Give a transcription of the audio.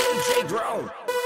DJ Drone.